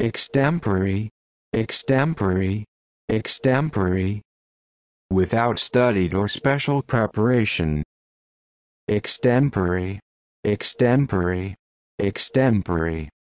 extempore, extempore, extempore, without studied or special preparation. Extempore, extempore, extempore.